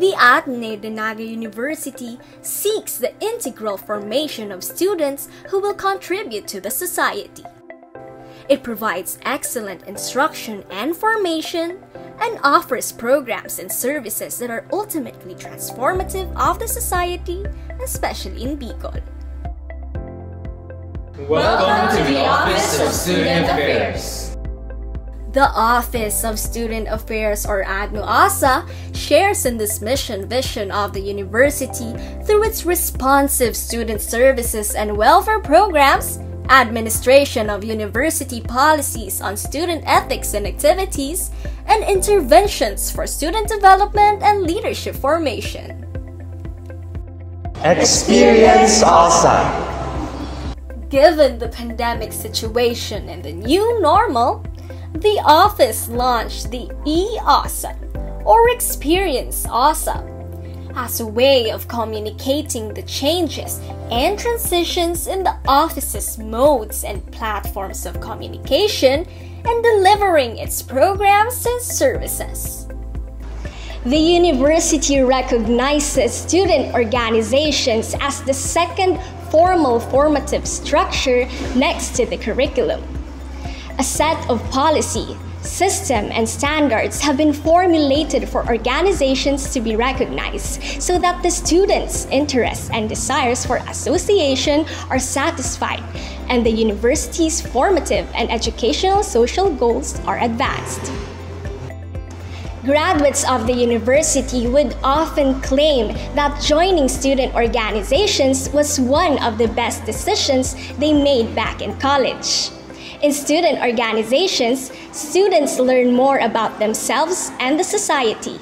The Ateneo de Naga University seeks the integral formation of students who will contribute to the society. It provides excellent instruction and formation and offers programs and services that are ultimately transformative of the society, especially in Bicol. Welcome to the Office of Student Affairs. The Office of Student Affairs or ADNU OSA shares in this mission vision of the university through its responsive student services and welfare programs administration of university policies on student ethics and activities, and interventions for student development and leadership formation. Experience OSA. Given the pandemic situation and the new normal, the office launched the e-OSA or Experience ASA as a way of communicating the changes and transitions in the office's modes and platforms of communication and delivering its programs and services. The university recognizes student organizations as the second formal formative structure next to the curriculum. A set of policy, system, and standards have been formulated for organizations to be recognized so that the students' interests and desires for association are satisfied and the university's formative and educational social goals are advanced. Graduates of the university would often claim that joining student organizations was one of the best decisions they made back in college. In student organizations, students learn more about themselves and the society,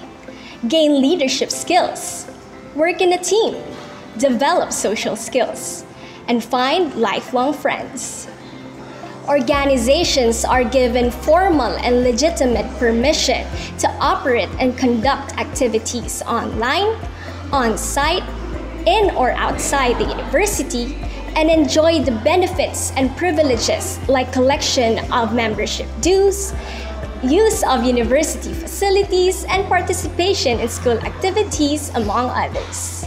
gain leadership skills, work in a team, develop social skills, and find lifelong friends. Organizations are given formal and legitimate permission to operate and conduct activities online, on site, in or outside the university, and enjoy the benefits and privileges like collection of membership dues, use of university facilities, and participation in school activities, among others.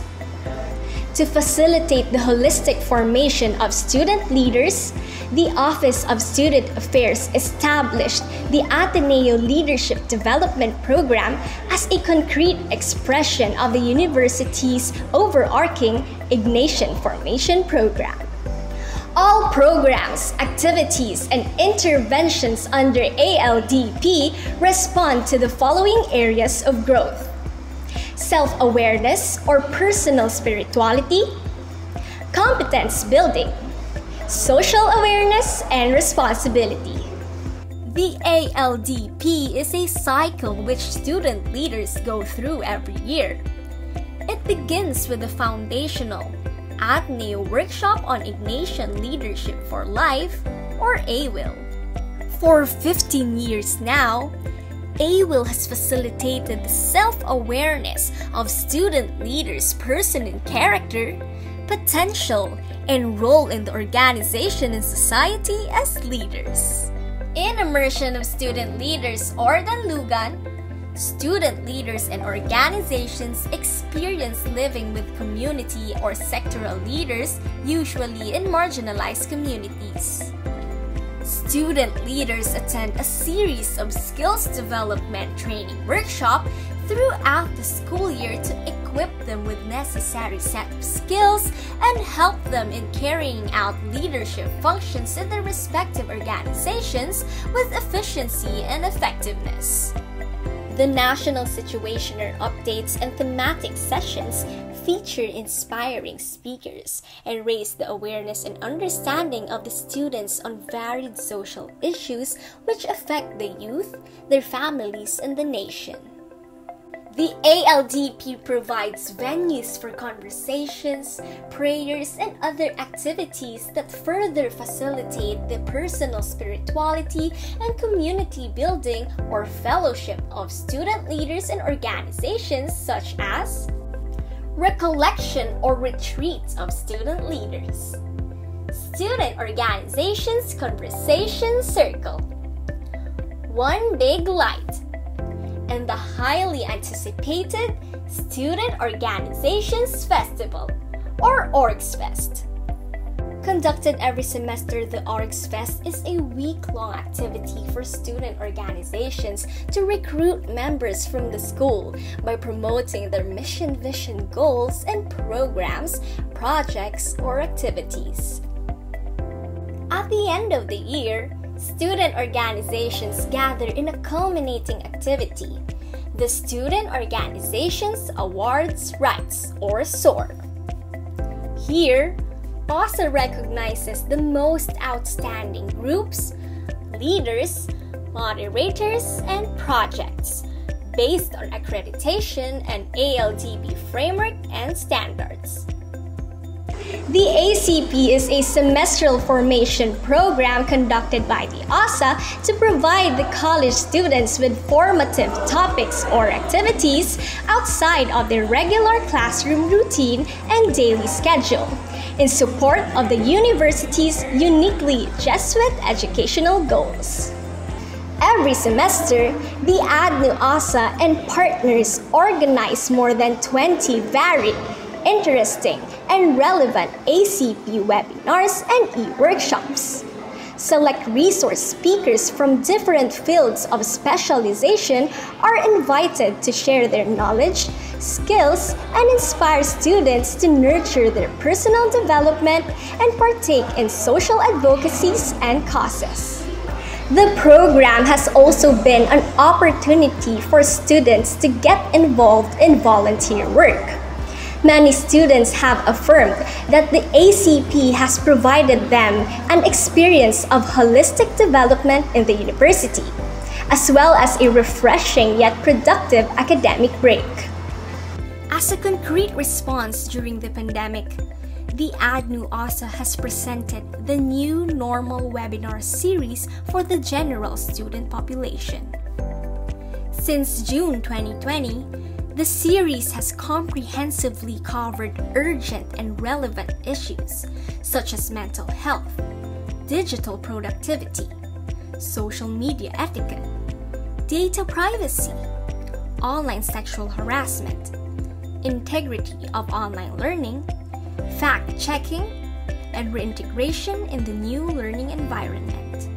To facilitate the holistic formation of student leaders, the Office of Student Affairs established the Ateneo Leadership Development Program as a concrete expression of the university's overarching Ignatian Formation Program. All programs, activities, and interventions under ALDP respond to the following areas of growth self awareness or personal spirituality, competence building, social awareness, and responsibility. The ALDP is a cycle which student leaders go through every year. It begins with the foundational Ateneo Workshop on Ignatian Leadership for Life, or AWIL. For 15 years now, AWIL has facilitated the self awareness of student leaders' person and character, potential, and role in the organization and society as leaders. In Immersion of Student Leaders or the Danlugan, student leaders and organizations experience living with community or sectoral leaders, usually in marginalized communities. Student leaders attend a series of skills development training workshop throughout the school year to equip them with necessary set of skills and help them in carrying out leadership functions in their respective organizations with efficiency and effectiveness. The National Situationer updates and thematic sessions feature inspiring speakers and raise the awareness and understanding of the students on varied social issues which affect the youth, their families, and the nation. The ALDP provides venues for conversations, prayers, and other activities that further facilitate the personal spirituality and community building or fellowship of student leaders and organizations such as recollection or retreats of student leaders, student organizations conversation circle, one big light. And the highly anticipated Student Organizations Festival, or OrgsFest. Conducted every semester, the OrgsFest is a week-long activity for student organizations to recruit members from the school by promoting their mission, vision, goals, and programs, projects, or activities. At the end of the year, student organizations gather in a culminating activity, the Student Organizations Awards Rites, or SOR. Here, OSA recognizes the most outstanding groups, leaders, moderators, and projects based on accreditation and ALDP framework and standards. The ACP is a semestral formation program conducted by the OSA to provide the college students with formative topics or activities outside of their regular classroom routine and daily schedule in support of the university's uniquely Jesuit educational goals. Every semester, the ADNU OSA and partners organize more than 20 varied, interesting, and relevant ACP webinars and e-workshops. Select resource speakers from different fields of specialization are invited to share their knowledge, skills, and inspire students to nurture their personal development and partake in social advocacies and causes. The program has also been an opportunity for students to get involved in volunteer work. Many students have affirmed that the ACP has provided them an experience of holistic development in the university, as well as a refreshing yet productive academic break. As a concrete response during the pandemic, the ADNU OSA has presented the new normal webinar series for the general student population. Since June 2020, the series has comprehensively covered urgent and relevant issues such as mental health, digital productivity, social media etiquette, data privacy, online sexual harassment, integrity of online learning, fact checking, and reintegration in the new learning environment.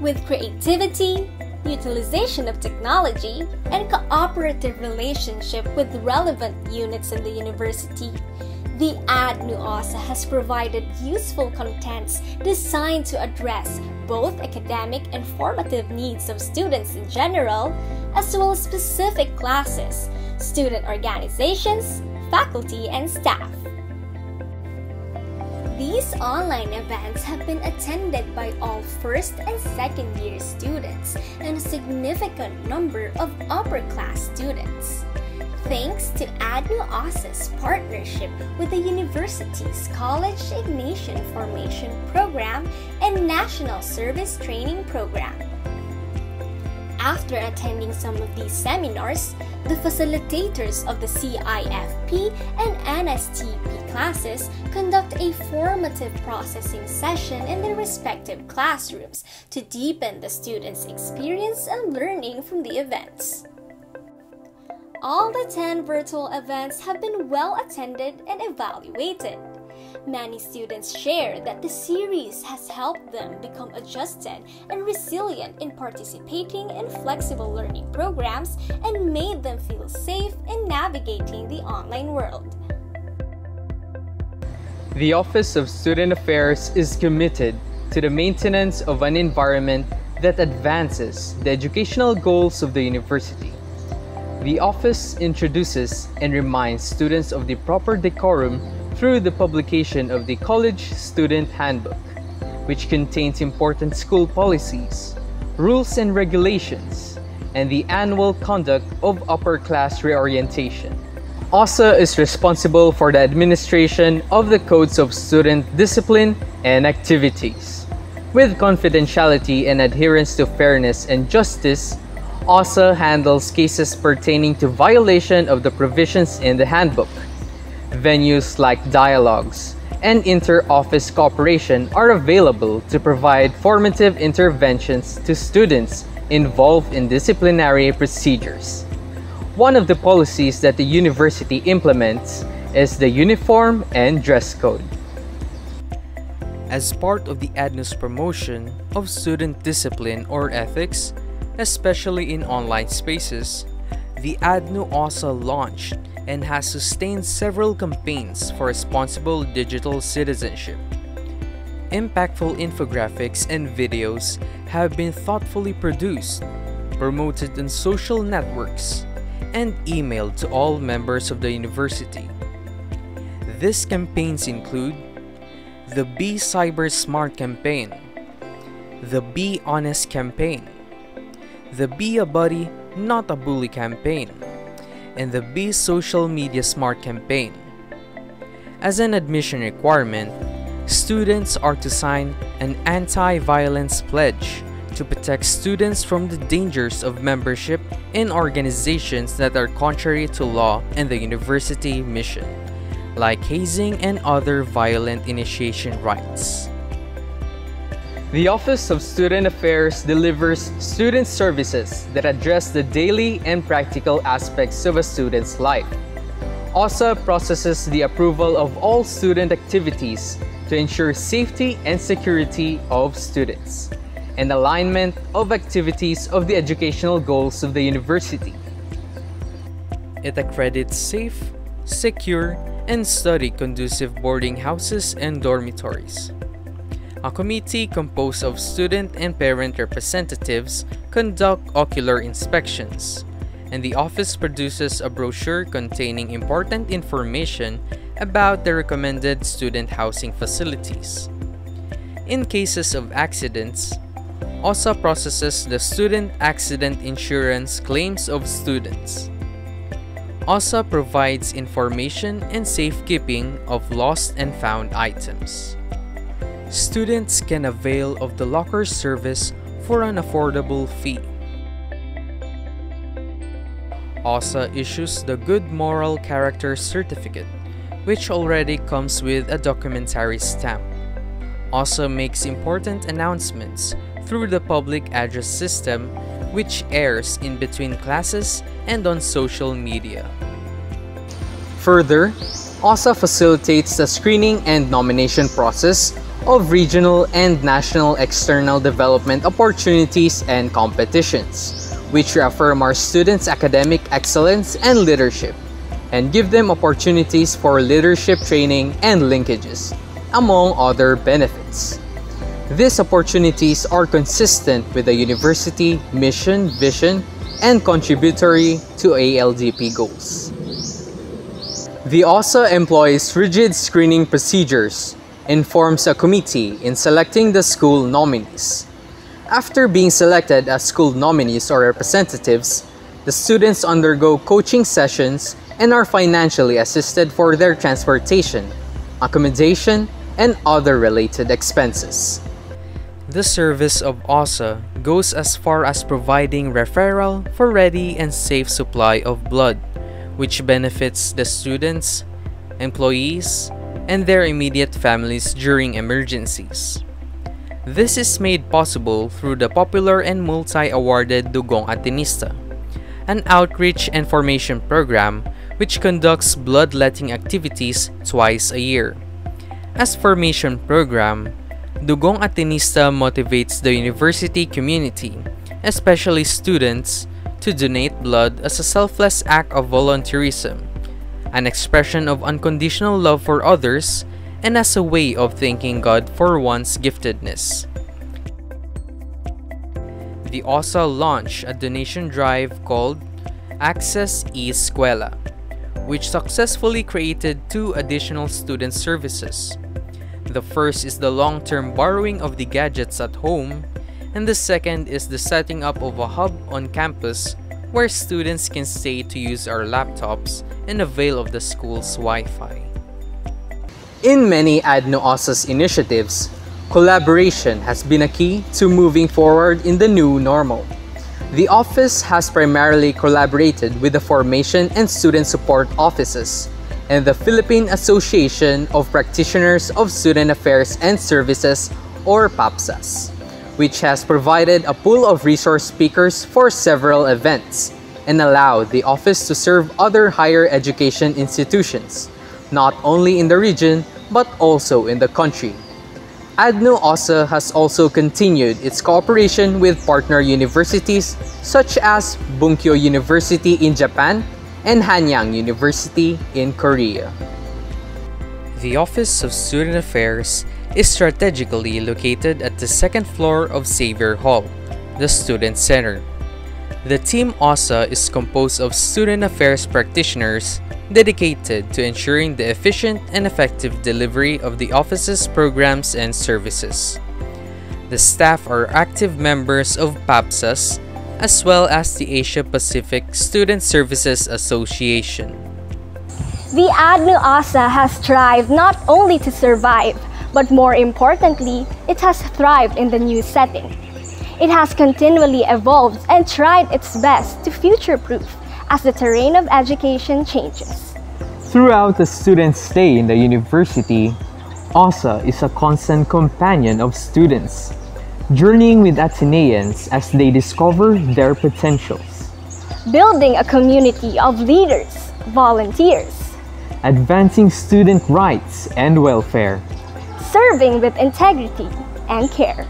With creativity, utilization of technology, and cooperative relationship with relevant units in the university, the ADNU OSA has provided useful contents designed to address both academic and formative needs of students in general, as well as specific classes student organizations, faculty, and staff. These online events have been attended by all first and second year students and a significant number of upper class students. Thanks to ADNU OSA's partnership with the university's College Ignatian Formation Program and National Service Training Program. After attending some of these seminars, the facilitators of the CIFP and NSTP classes conduct a formative processing session in their respective classrooms to deepen the students' experience and learning from the events. All the 10 virtual events have been well attended and evaluated. Many students share that the series has helped them become adjusted and resilient in participating in flexible learning programs and made them feel safe in navigating the online world. The Office of Student Affairs is committed to the maintenance of an environment that advances the educational goals of the university. The office introduces and reminds students of the proper decorum through the publication of the College Student Handbook, which contains important school policies, rules and regulations, and the annual conduct of upper class reorientation. OSA is responsible for the administration of the codes of student discipline and activities. With confidentiality and adherence to fairness and justice, OSA handles cases pertaining to violation of the provisions in the handbook venues like dialogues, and inter-office cooperation are available to provide formative interventions to students involved in disciplinary procedures. One of the policies that the university implements is the uniform and dress code. As part of the ADNU's promotion of student discipline or ethics, especially in online spaces, the ADNU also launched and has sustained several campaigns for responsible digital citizenship. Impactful infographics and videos have been thoughtfully produced, promoted on social networks, and emailed to all members of the university. These campaigns include the Be Cyber Smart campaign, the Be Honest campaign, the Be a Buddy, Not a Bully campaign, and the Be Social Media Smart campaign. As an admission requirement, students are to sign an anti-violence pledge to protect students from the dangers of membership in organizations that are contrary to law and the university mission, like hazing and other violent initiation rites. The Office of Student Affairs delivers student services that address the daily and practical aspects of a student's life. OSA processes the approval of all student activities to ensure safety and security of students and alignment of activities of the educational goals of the university. It accredits safe, secure, and study conducive boarding houses and dormitories. A committee composed of student and parent representatives conduct ocular inspections, and the office produces a brochure containing important information about the recommended student housing facilities. In cases of accidents, OSA processes the student accident insurance claims of students. OSA provides information and safekeeping of lost and found items. Students can avail of the locker service for an affordable fee. OSA issues the Good Moral Character Certificate, which already comes with a documentary stamp. OSA makes important announcements through the public address system, which airs in between classes and on social media. Further, OSA facilitates the screening and nomination process of regional and national external development opportunities and competitions, which reaffirm our students' academic excellence and leadership, and give them opportunities for leadership training and linkages, among other benefits. These opportunities are consistent with the university mission, vision, and contributory to ALDP goals. The OSA employs rigid screening procedures informs a committee in selecting the school nominees. After being selected as school nominees or representatives, the students undergo coaching sessions and are financially assisted for their transportation, accommodation, and other related expenses. The service of OSA goes as far as providing referral for ready and safe supply of blood, which benefits the students, employees, and their immediate families during emergencies. This is made possible through the popular and multi-awarded Dugong Atenista, an outreach and formation program which conducts bloodletting activities twice a year. As formation program, Dugong Atenista motivates the university community, especially students, to donate blood as a selfless act of volunteerism an expression of unconditional love for others, and as a way of thanking God for one's giftedness. The OSA launched a donation drive called Access e-Eskwela, which successfully created two additional student services. The first is the long-term borrowing of the gadgets at home, and the second is the setting up of a hub on campus where students can stay to use our laptops and avail of the school's Wi-Fi. In many ADNU-OSA's initiatives, collaboration has been a key to moving forward in the new normal. The office has primarily collaborated with the Formation and Student Support Offices and the Philippine Association of Practitioners of Student Affairs and Services or PAPSAS which has provided a pool of resource speakers for several events and allowed the office to serve other higher education institutions, not only in the region but also in the country. ADNU OSA has also continued its cooperation with partner universities such as Bunkyo University in Japan and Hanyang University in Korea. The Office of Student Affairs is strategically located at the second floor of Xavier Hall, the Student Center. The Team OSA is composed of student affairs practitioners dedicated to ensuring the efficient and effective delivery of the office's programs and services. The staff are active members of PAPSAS as well as the Asia Pacific Student Services Association. The ADNU OSA has thrived not only to survive, but more importantly, it has thrived in the new setting. It has continually evolved and tried its best to future-proof as the terrain of education changes. Throughout the student's stay in the university, OSA is a constant companion of students, journeying with Ateneans as they discover their potentials. Building a community of leaders, volunteers, advancing student rights and welfare, serving with integrity and care.